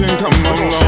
Invitation, come along.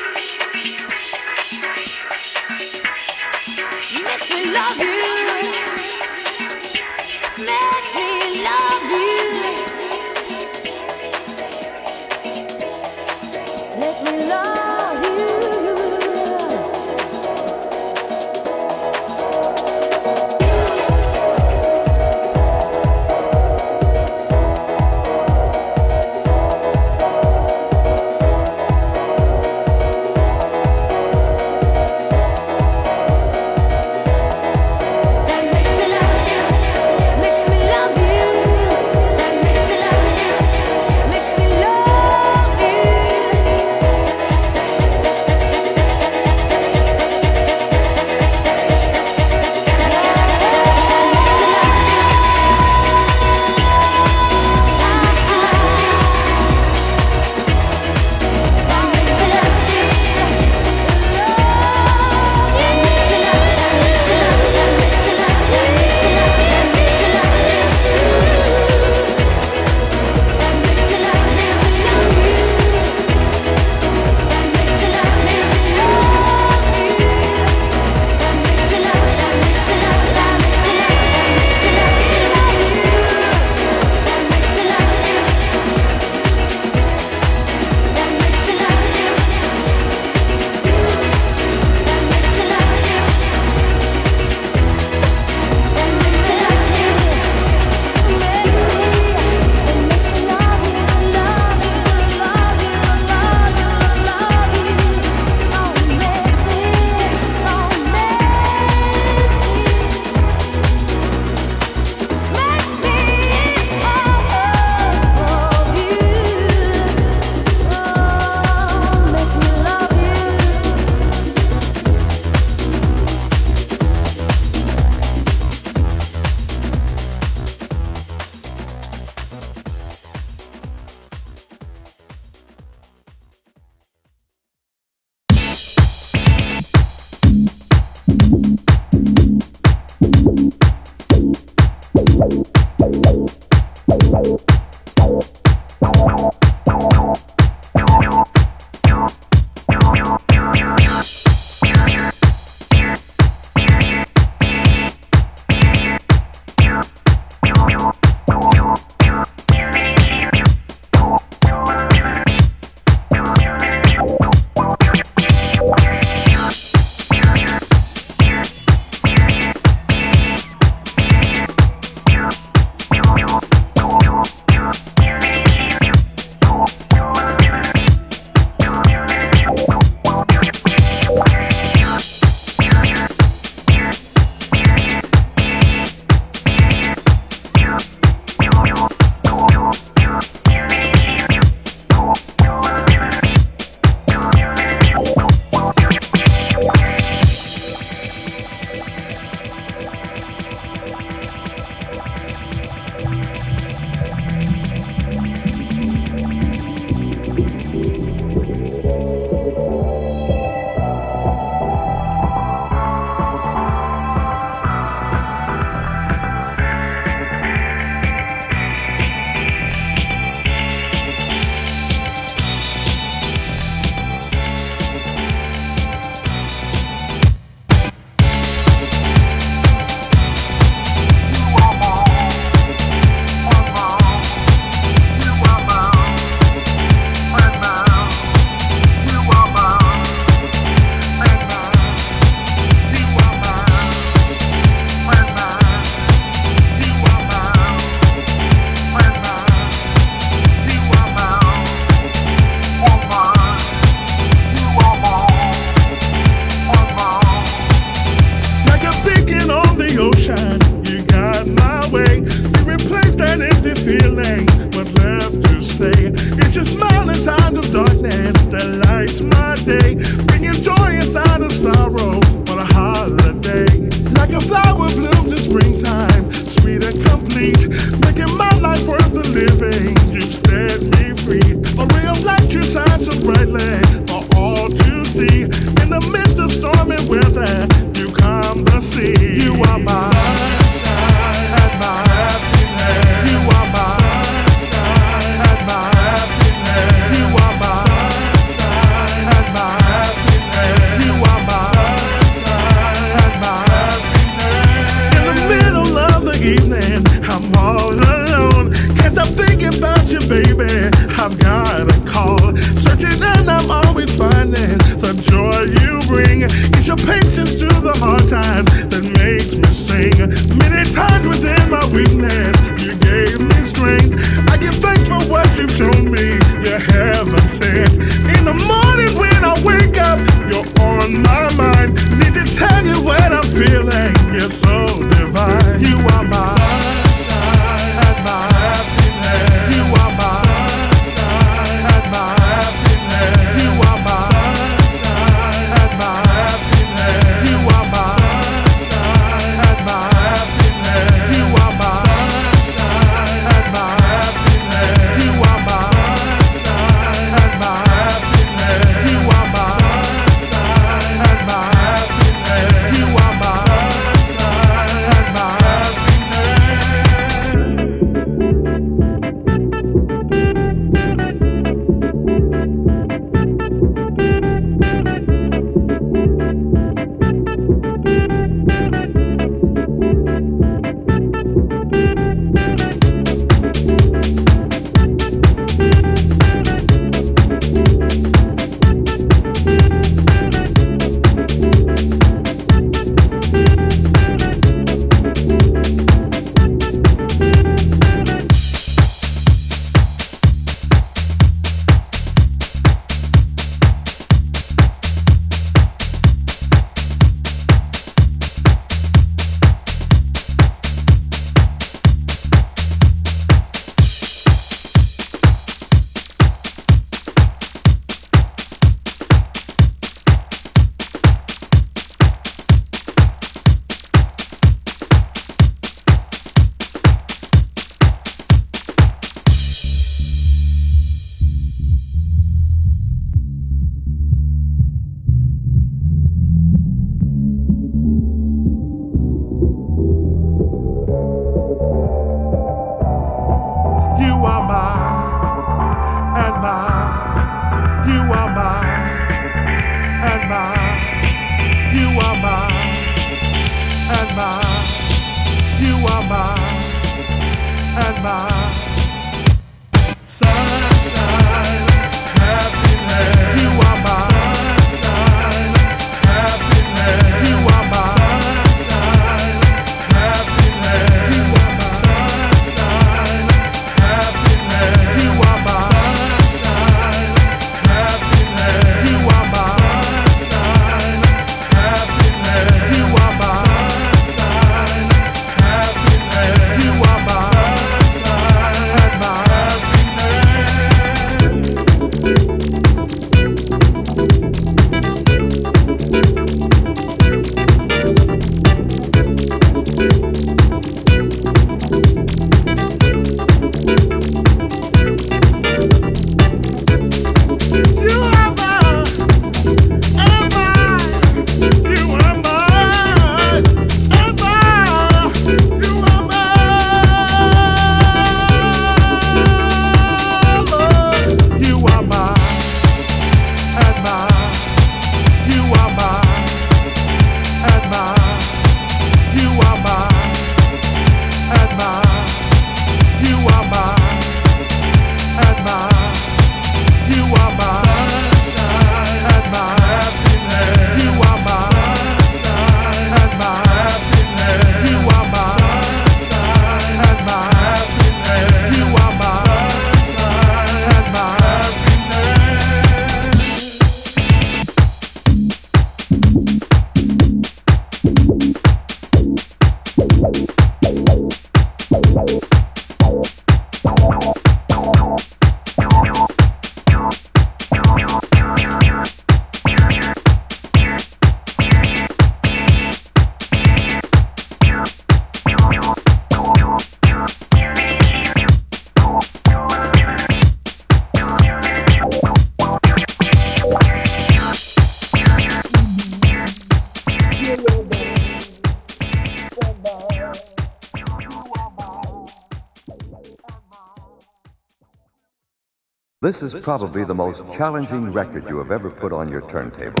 This is probably the most challenging record you have ever put on your turntable.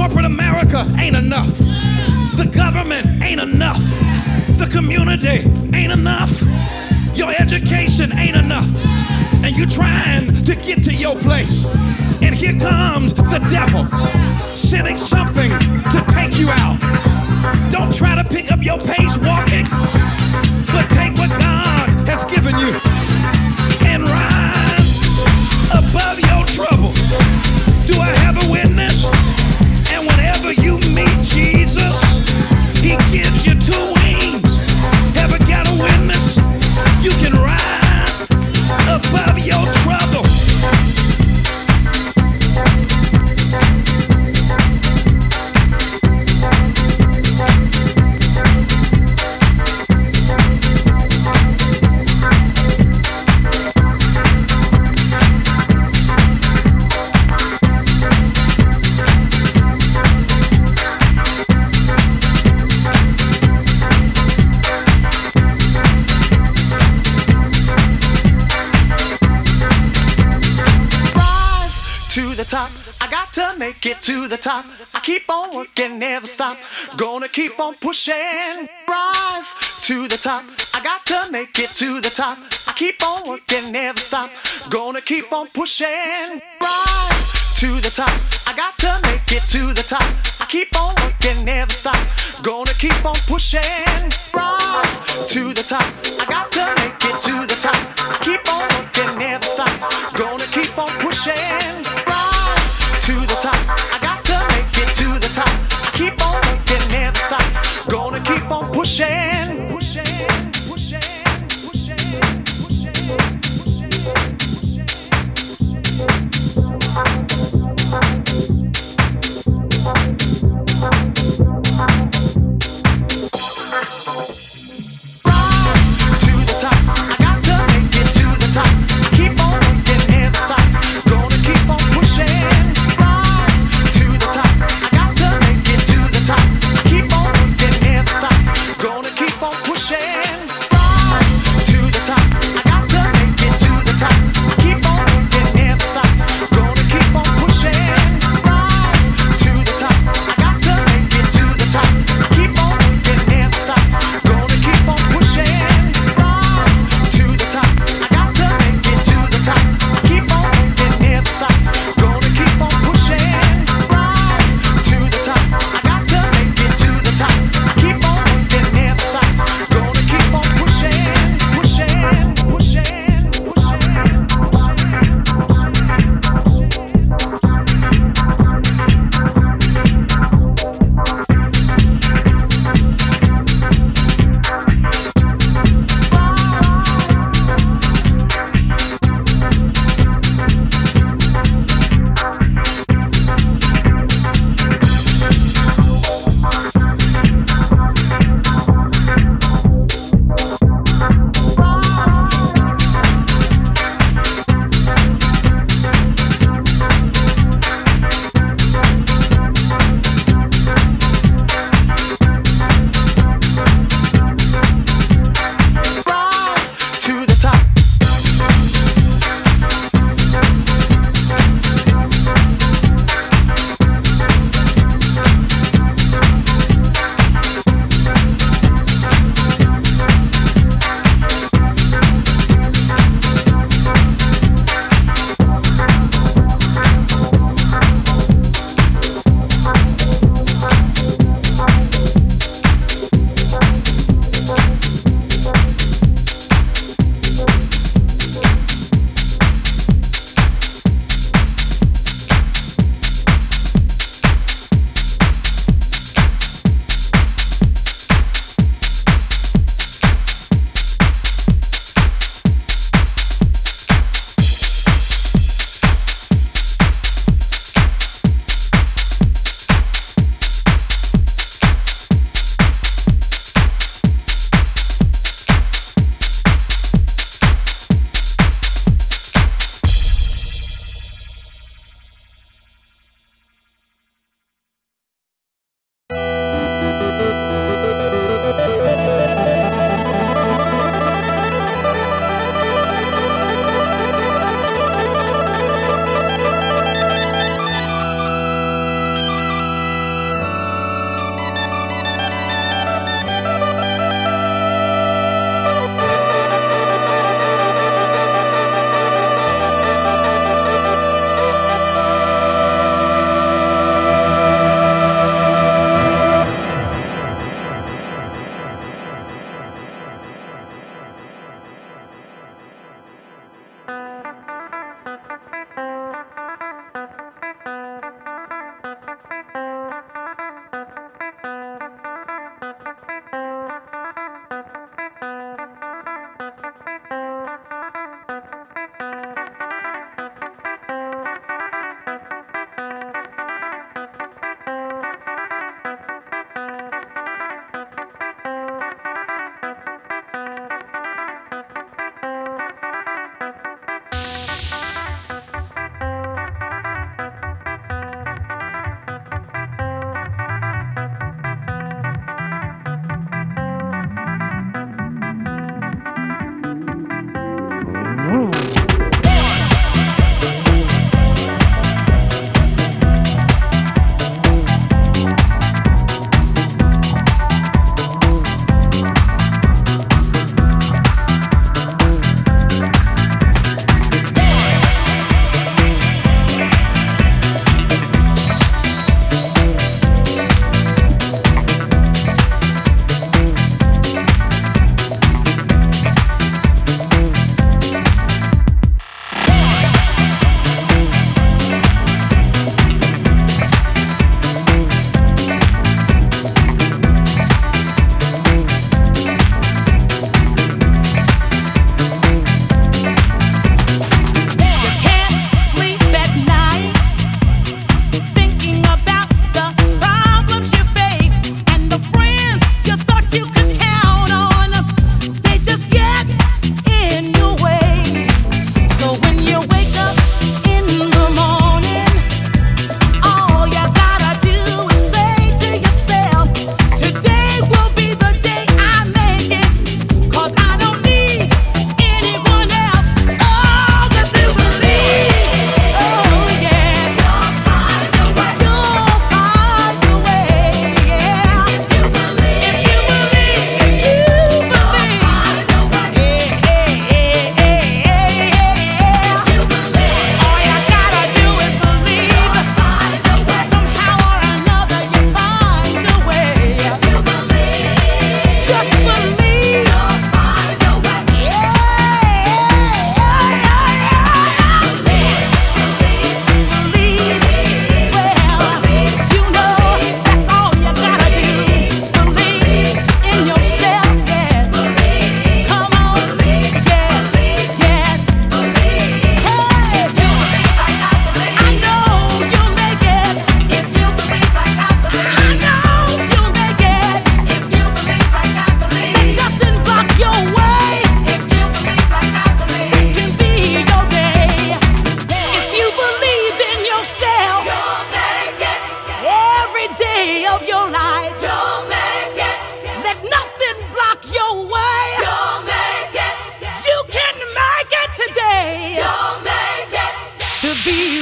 Corporate America ain't enough. The government ain't enough. The community ain't enough. Your education ain't enough. And you trying to get to your place. And here comes the devil sending something to take you out. Don't try to pick up your pace walking, but take what God has given you and rise above your trouble. Do I have a witness? To to the top. I keep on working, never stop. Gonna keep on pushing. Rise to the top. I got to make it to the top. I keep on working, never stop. Gonna keep on pushing. Rise to the top. I got to make it to the top. I keep on working, never stop. Gonna keep on pushing. Rise to the top. I got to make it to the top. I keep on working, never stop. Gonna keep on pushing. Rise to the top. I got to make it to the top. I keep on never stop. Gonna keep on pushing. Pushing. Pushing. Pushing. Pushing, pushing, pushing, pushing. Rise to the top. I got to make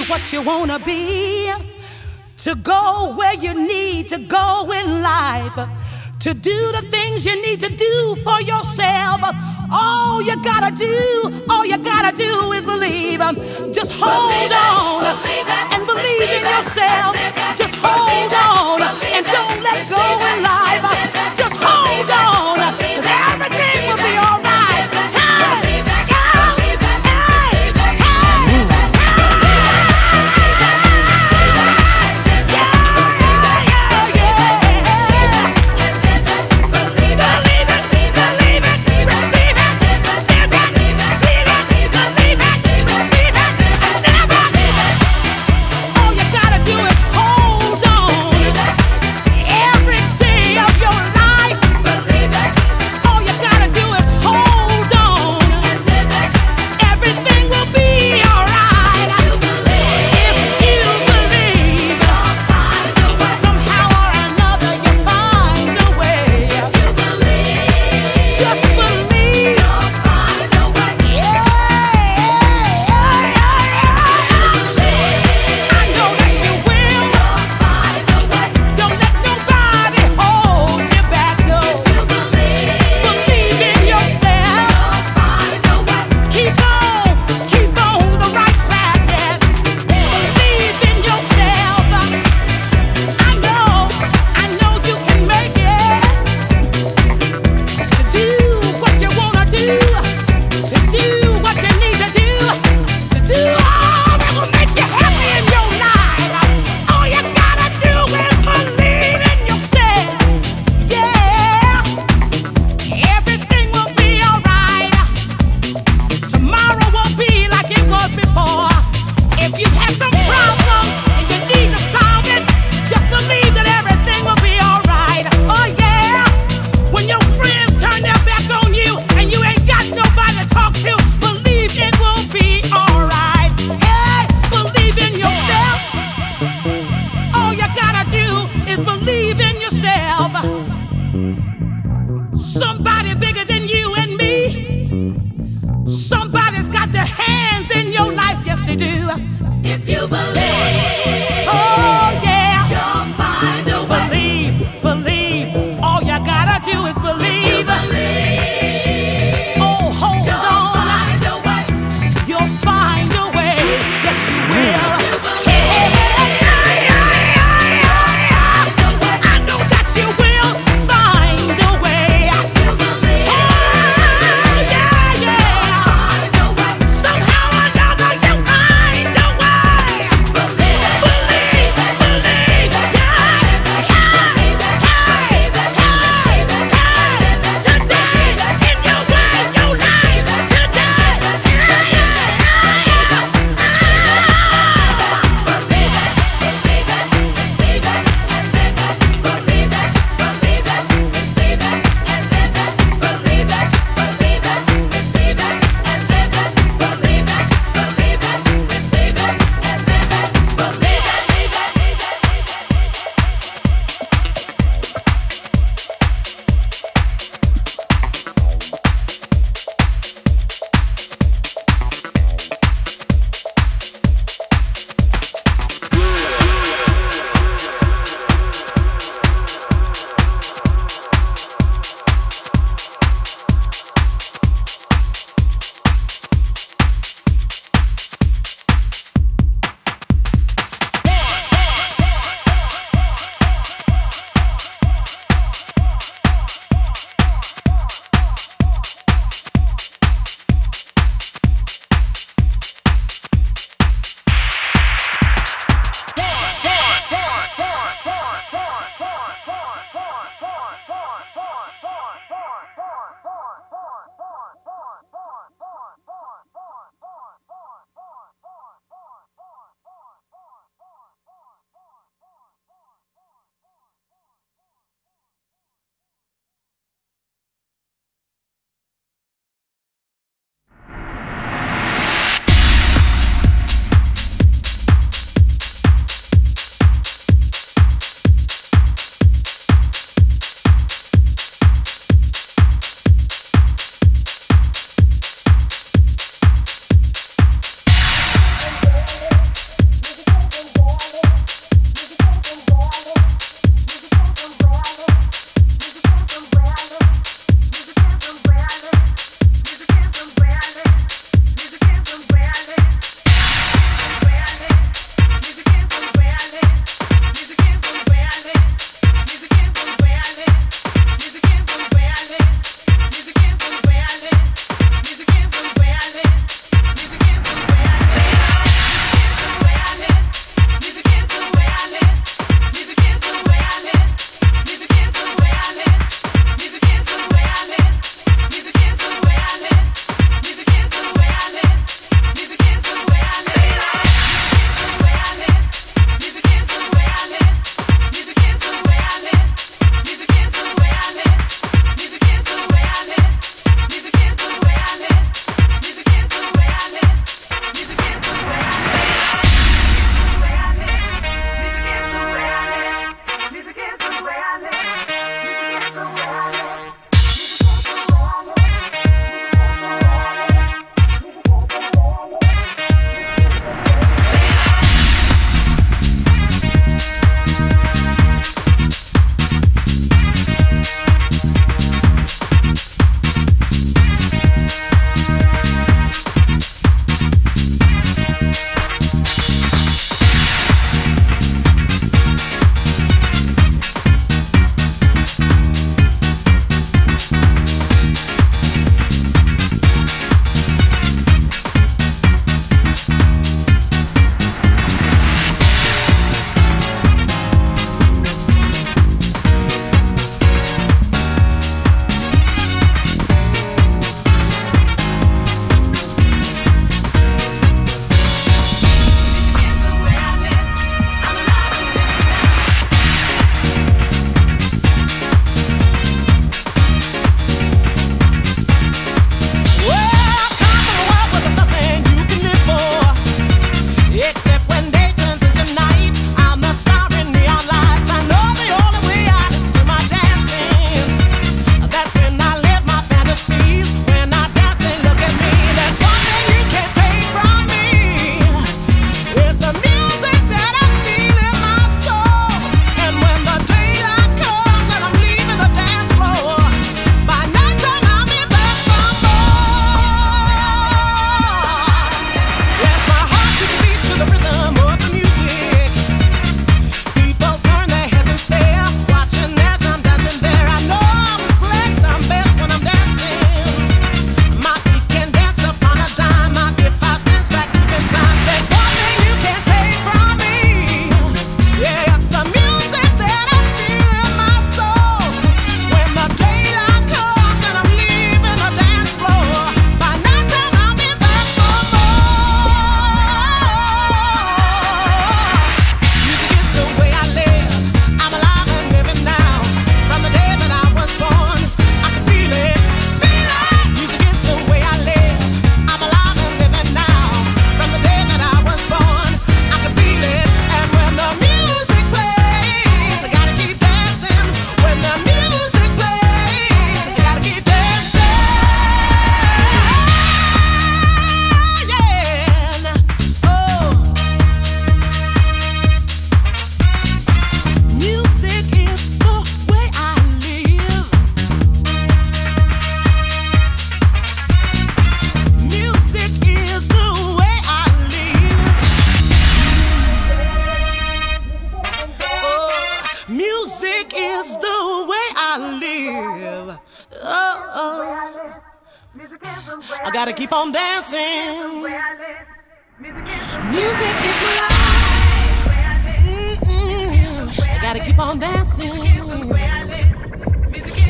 what you want to be, to go where you need to go in life, to do the things you need to do for yourself. All you gotta do, all you gotta do is believe. Just hold on and believe in yourself. Just hold on and don't let go in life.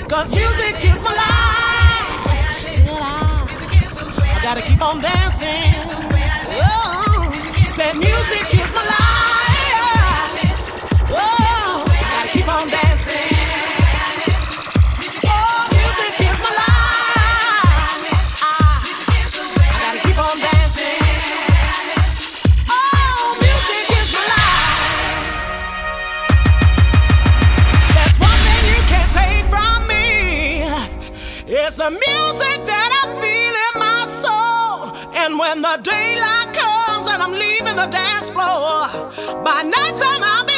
Cause music is my life. Said I, I gotta keep on dancing. Oh, said music is my life. Oh, I gotta keep on dancing. When the daylight comes and I'm leaving the dance floor, by nighttime I'll be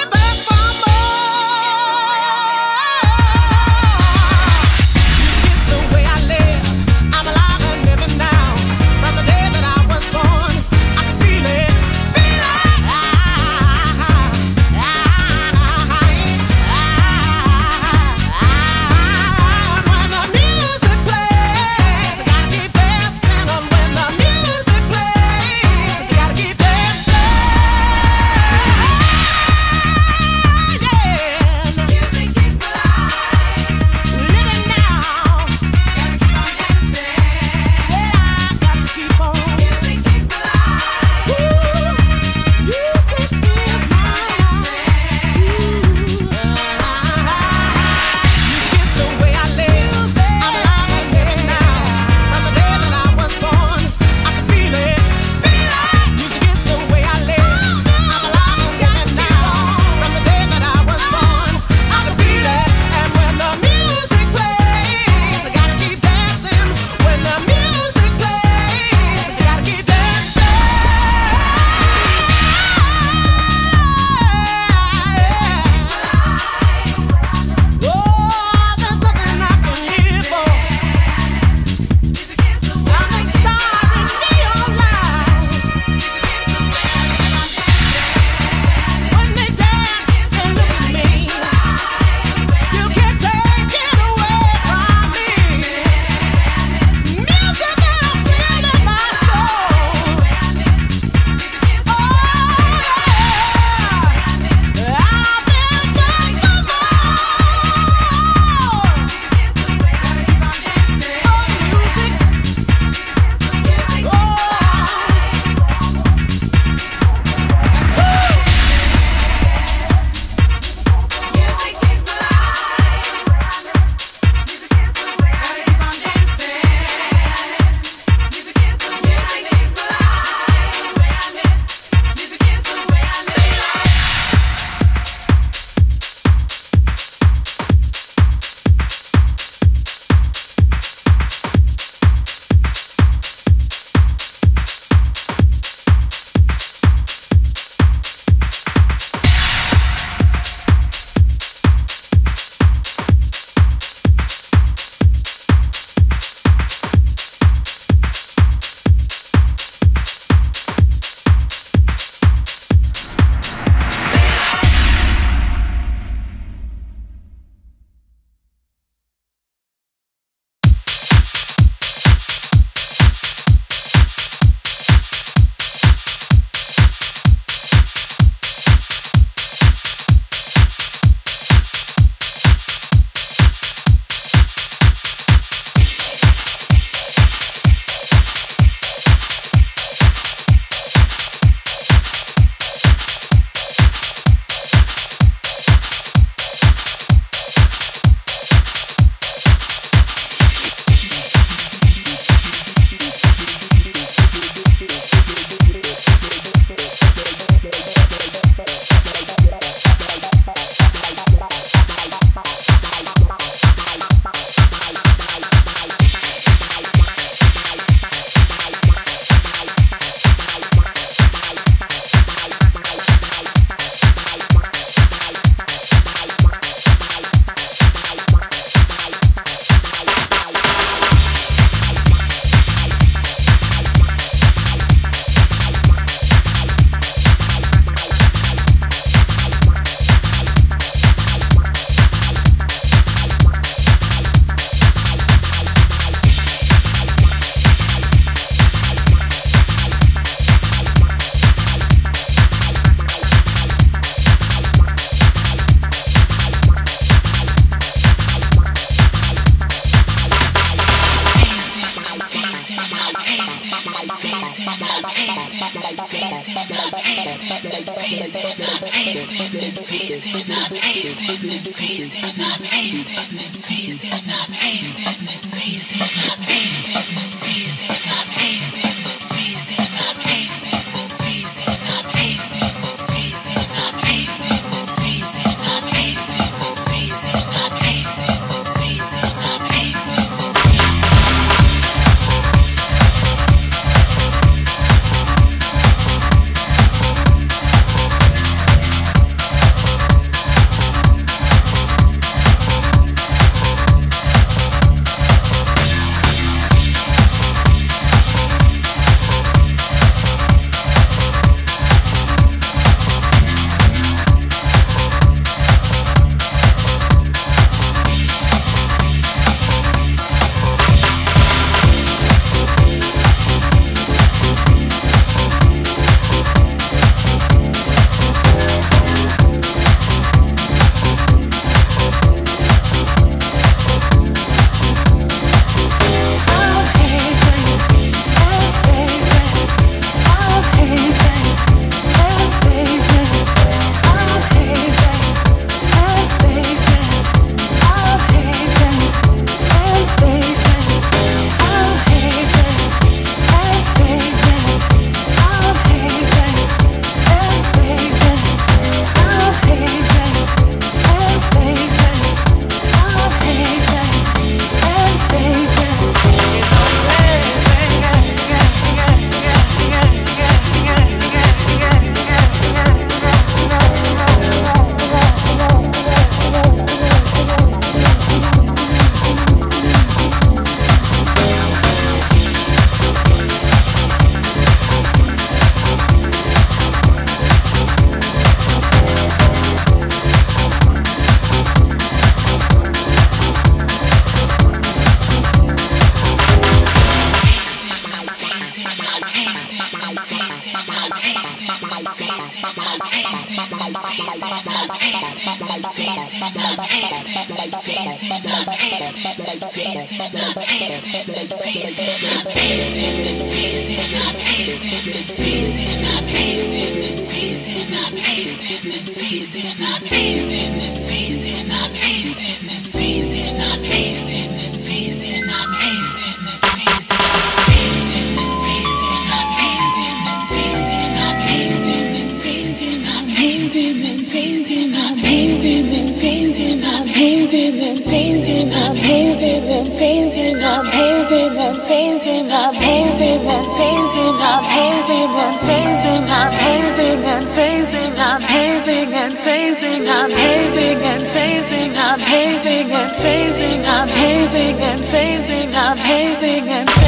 I'm hazing and phasing, I'm hazing and phasing, I'm hazing and phasing, I'm hazing and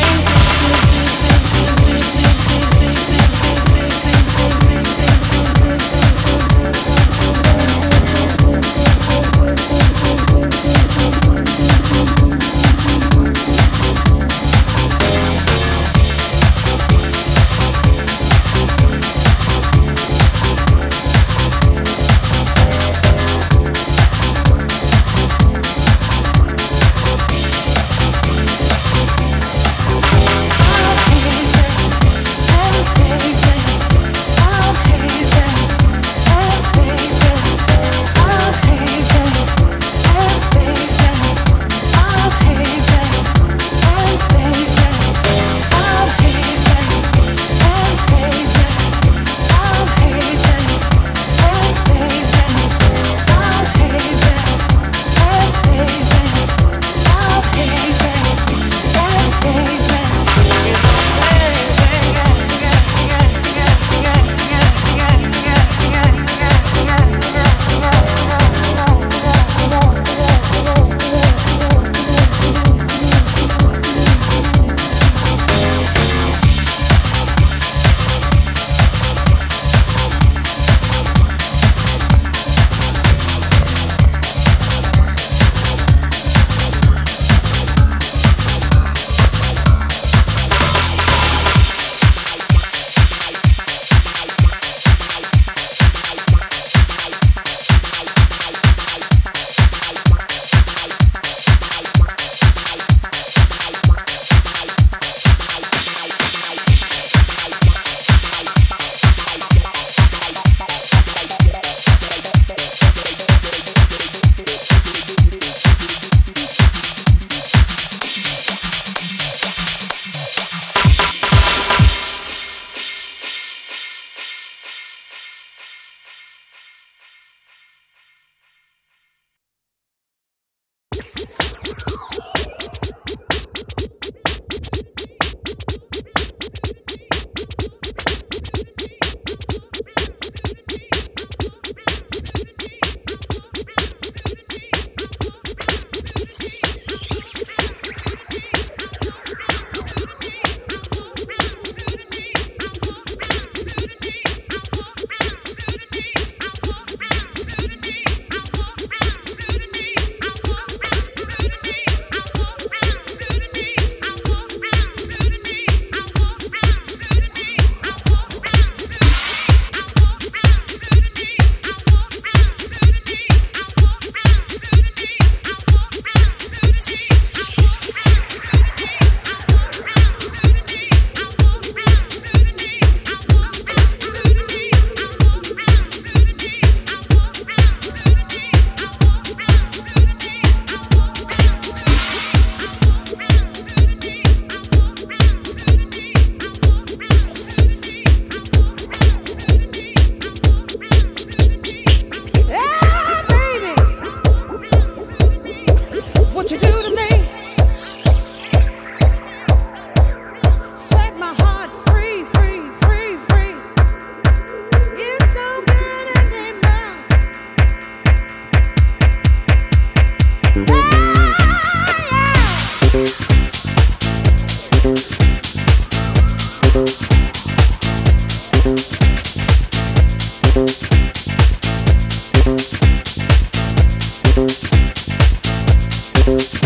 Been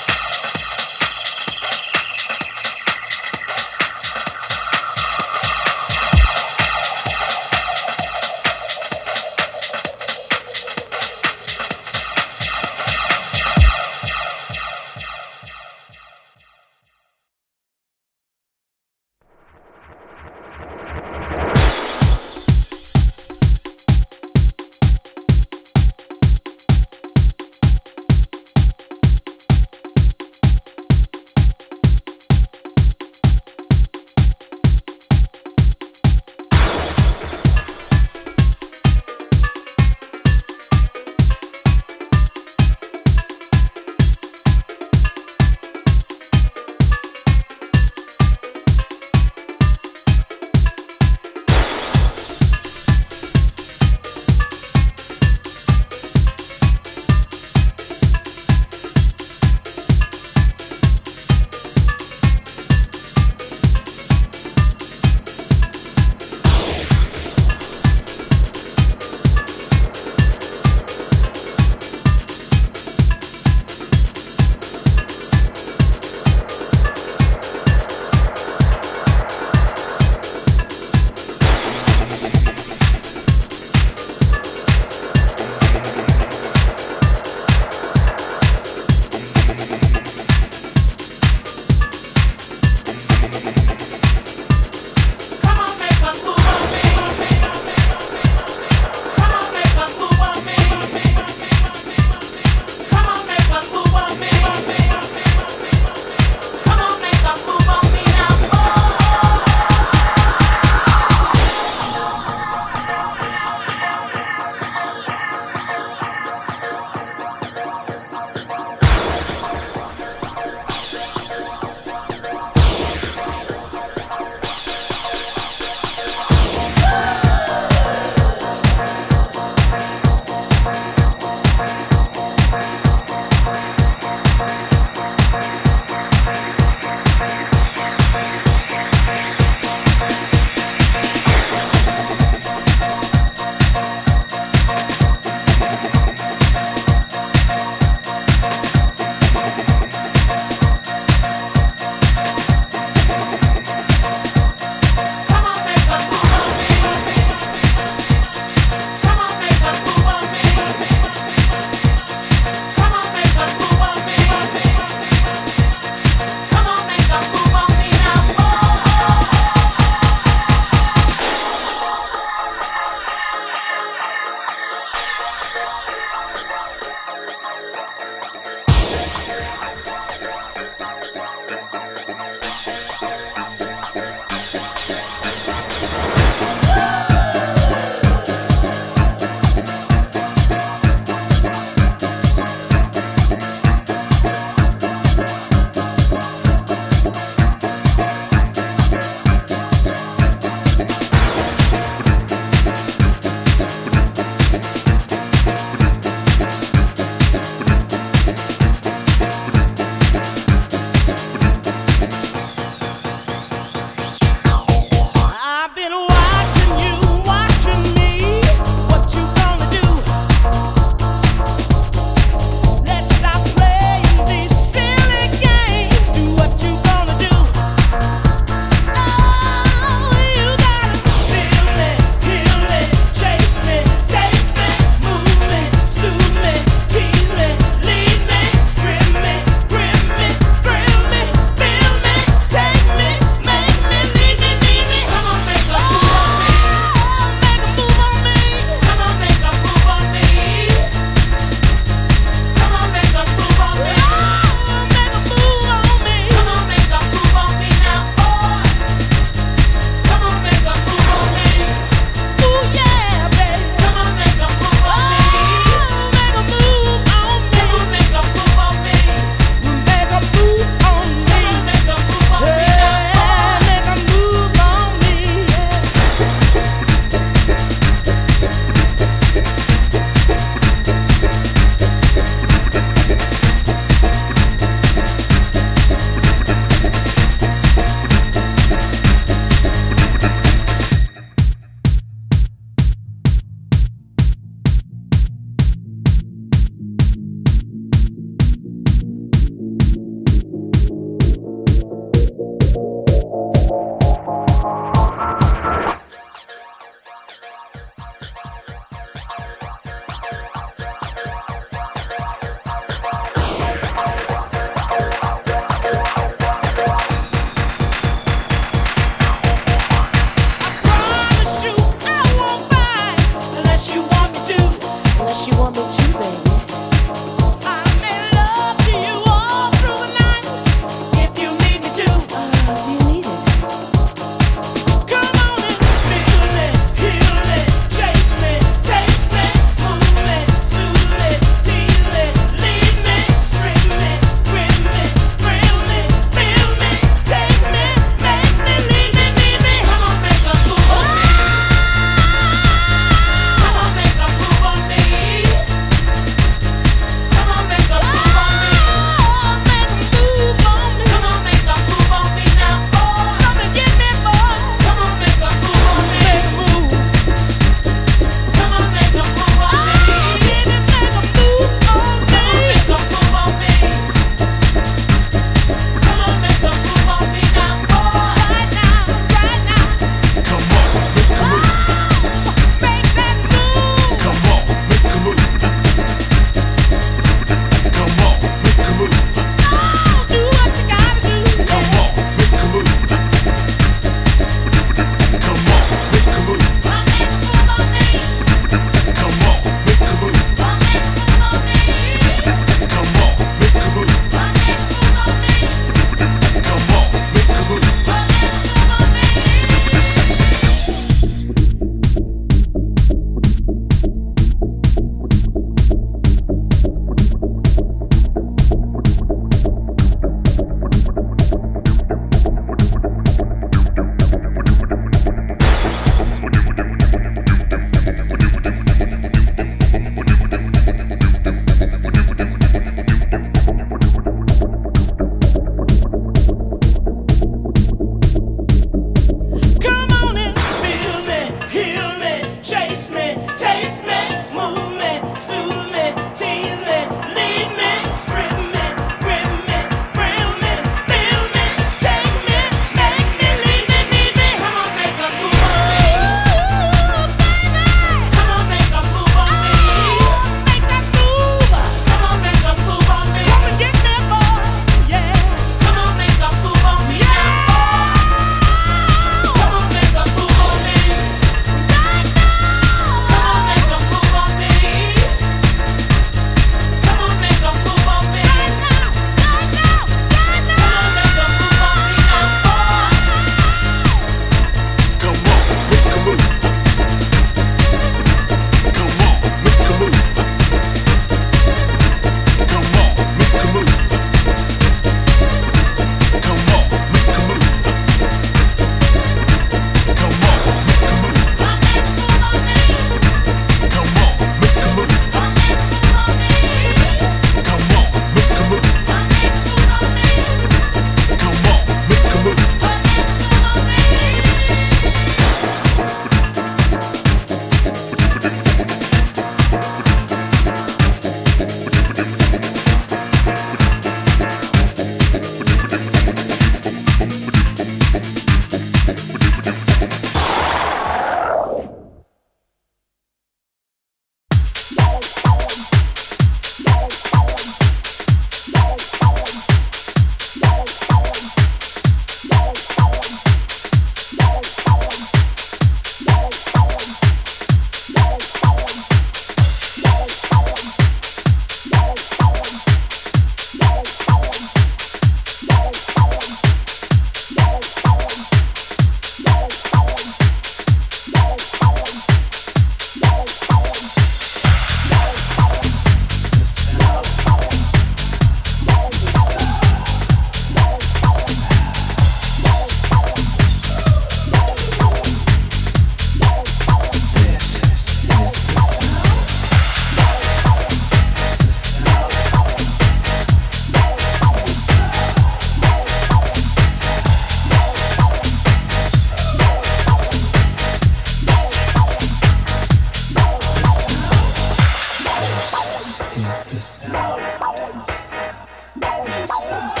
Sucesso.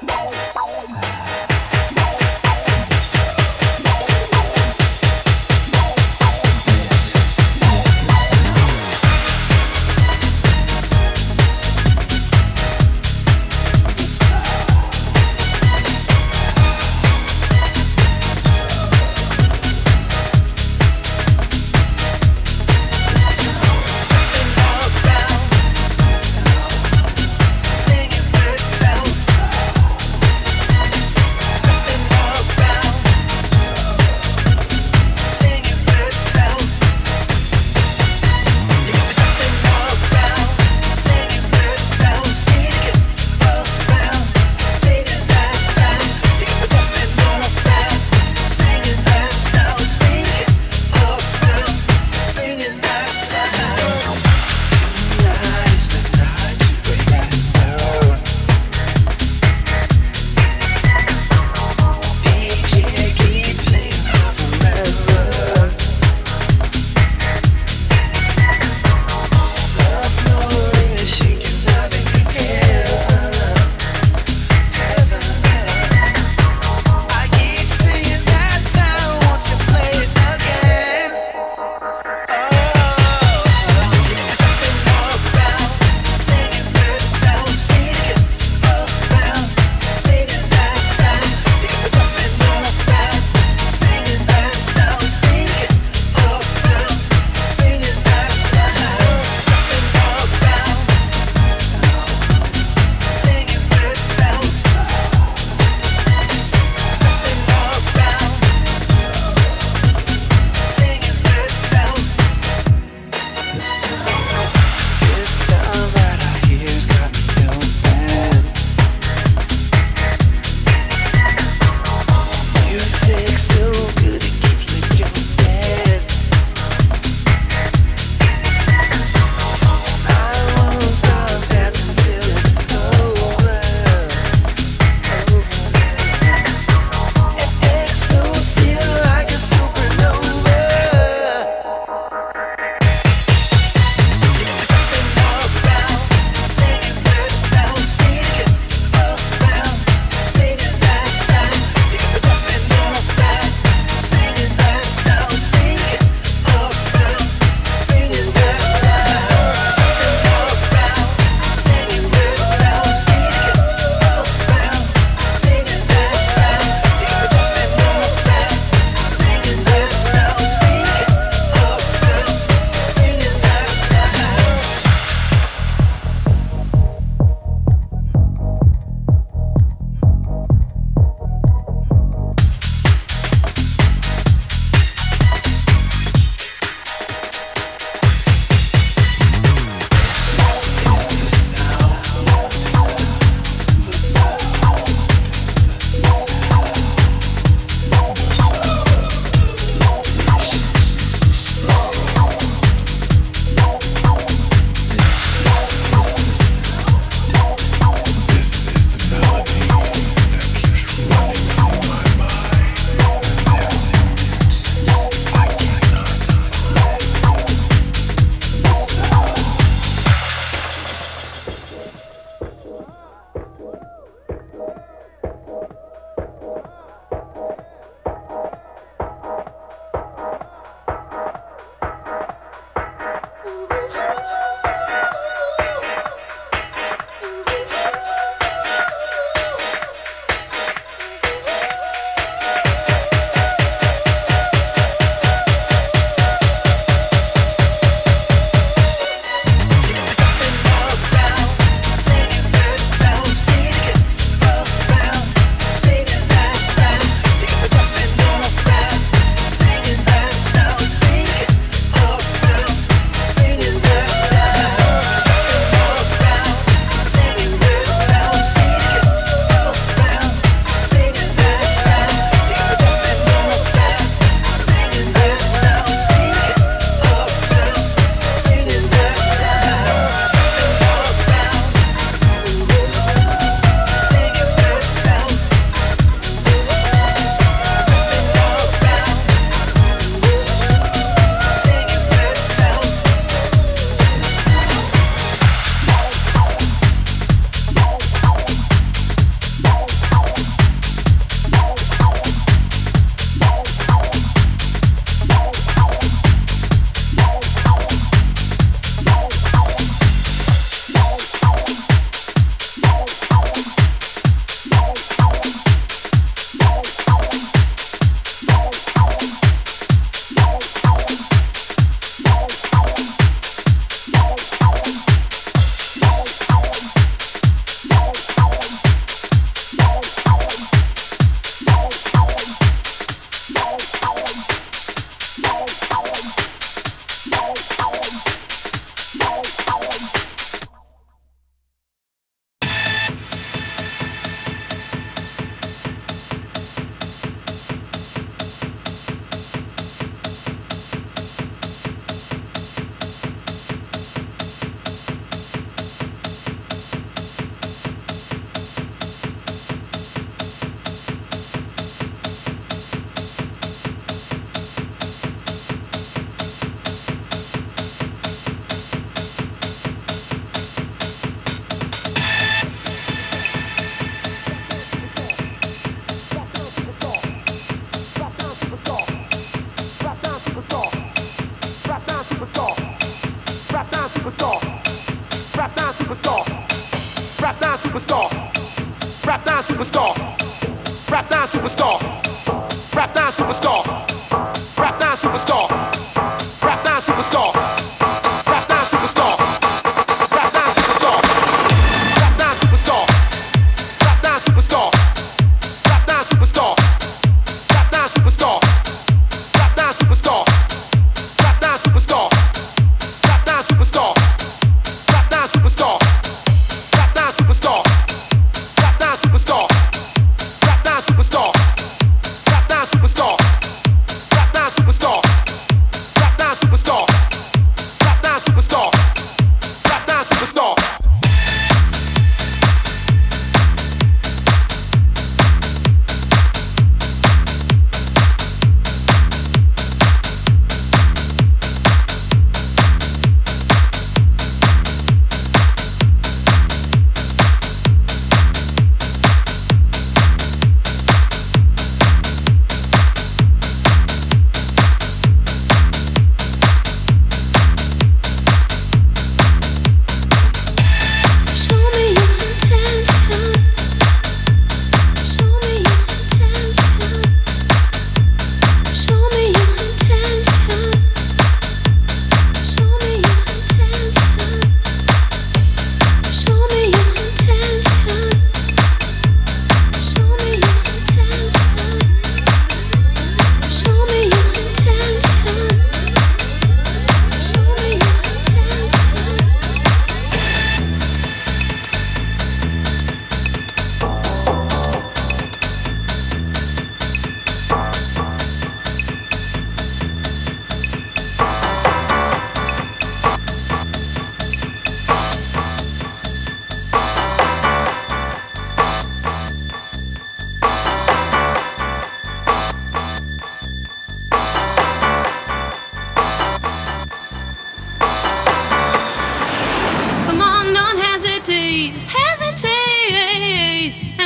Sucesso.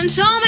control